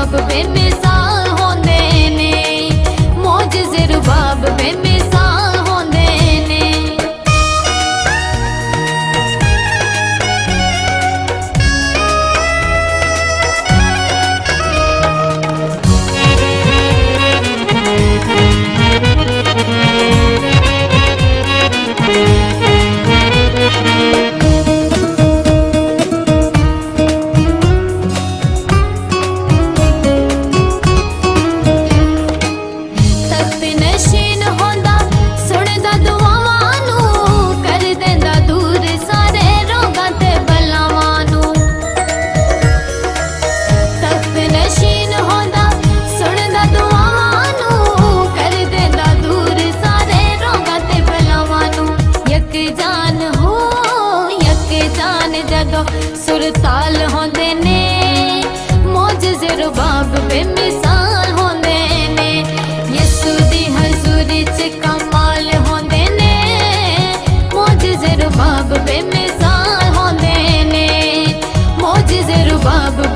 ਮੌਜਜ਼ੇ ਰਬਾਬ ਬੇਮਿਸਾਲ ਜਦੋਂ ਸੁਰਤਾਲ ਹੁੰਦੇ ਨੇ ਮੌਜਜ਼ੇ ਰਬਾਬ ਬੇਮਿਸਾਲ ਹੁੰਦੇ ਨੇ ਯਿਸੂ ਦੀ ਹਜ਼ੂਰੀ ਚ ਕਮਾਲ ਹੁੰਦੇ ਨੇ ਮੌਜਜ਼ੇ ਰਬਾਬ ਬੇਮਿਸਾਲ ਹੁੰਦੇ ਨੇ ਮੌਜਜ਼ੇ ਰਬਾਬ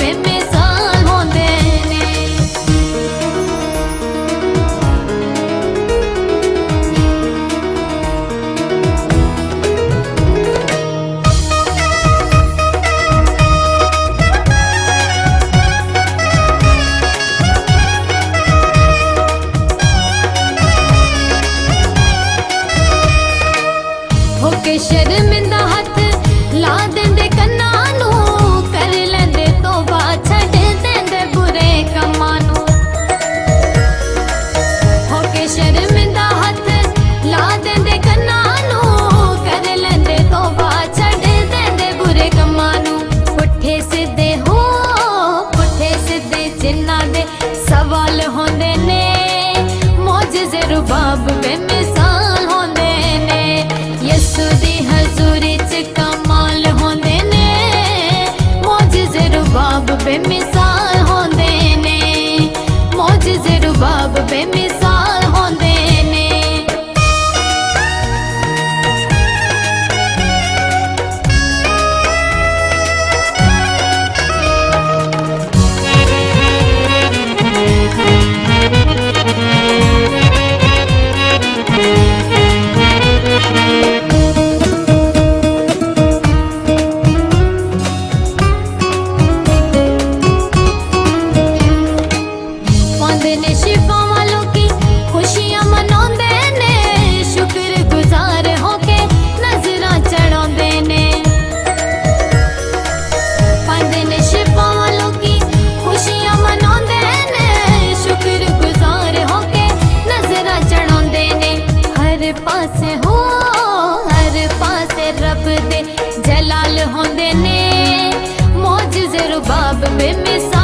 ਕੇ ਸ਼ਰਮਿੰਦਾ ਹੱਥ ਲਾ ਦਿੰਦੇ ਕੰਨਾਂ ਨੂੰ, ਕਰ ਲੈਂਦੇ ਤੋਬਾ, ਛੱਡ ਦਿੰਦੇ ਬੁਰੇ ਕੰਮਾਂ ਨੂੰ। ਹੋ ਕੇ ਸ਼ਰਮਿੰਦਾ ਹੱਥ ਲਾ ਦਿੰਦੇ ਕੰਨਾਂ ਨੂੰ, ਕਰ ਲੈਂਦੇ ਤੋਬਾ, ਛੱਡ ਦਿੰਦੇ ਬੁਰੇ ਕੰਮਾਂ ਨੂੰ। ਪੁੱਠੇ ਸਿੱਧੇ ਹੋ, ਪੁੱਠੇ ਸਿੱਧੇ ਜਿਨ੍ਹਾਂ ਦੇ ਸਵਾਲ ਹੁੰਦੇ ਨੇ ਮੌਜਜ਼ੇ ਰਬਾਬ ਬੇਮਿਸਾਲ ਬੇਮਿਸਾਲ ਹੁੰਦੇ ਨੇ। ਮੌਜਜ਼ੇ ਰਬਾਬ ਬੇਮਿਸਾਲ ਹਰ ਪਾਸੇ ਹੋ ਹਰ ਪਾਸੇ ਰੱਬ ਦੇ ਜਲਾਲ ਹੁੰਦੇ ਨੇ ਮੌਜਜ਼ੇ ਰਬਾਬ ਬੇਮਿਸਾਲ